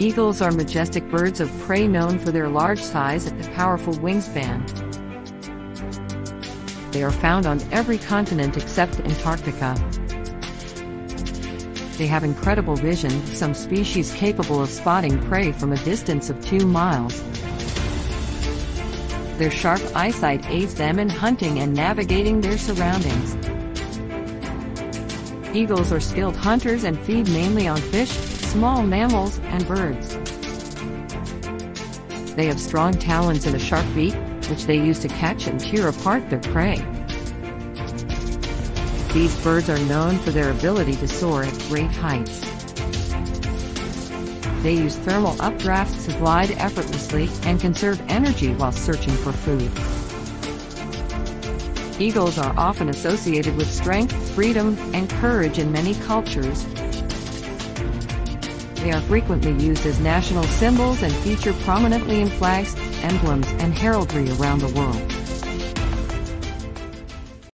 Eagles are majestic birds of prey known for their large size and powerful wingspan. They are found on every continent except Antarctica. They have incredible vision, some species capable of spotting prey from a distance of 2 miles. Their sharp eyesight aids them in hunting and navigating their surroundings. Eagles are skilled hunters and feed mainly on fish, small mammals, and birds. They have strong talons and a sharp beak, which they use to catch and tear apart their prey. These birds are known for their ability to soar at great heights. They use thermal updrafts to glide effortlessly and conserve energy while searching for food. Eagles are often associated with strength, freedom, and courage in many cultures. They are frequently used as national symbols and feature prominently in flags, emblems, and heraldry around the world.